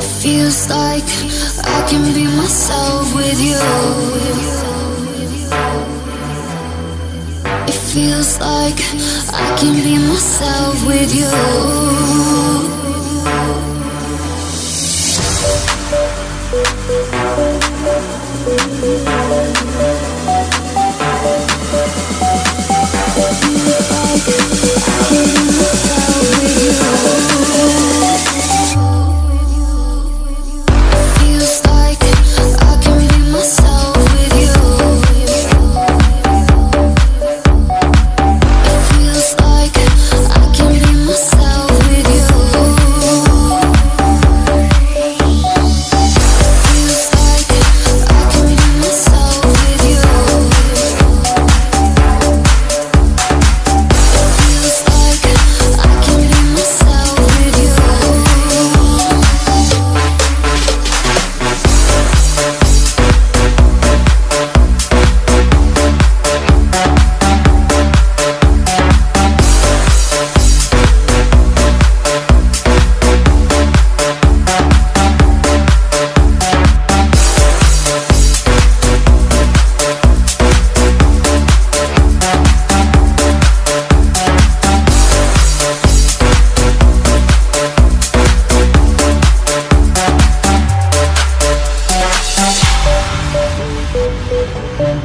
Feels like I can be myself with you. It feels like I can be myself with you.